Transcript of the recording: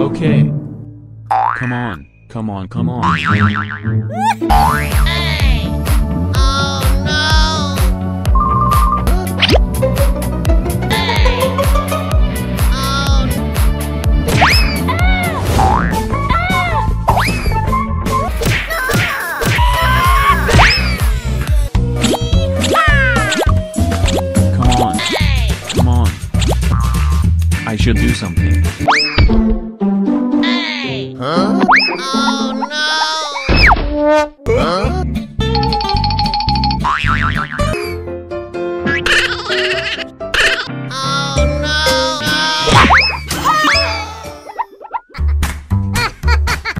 Okay. Come on, come on, come on. I should do something. Hey. Huh? Oh!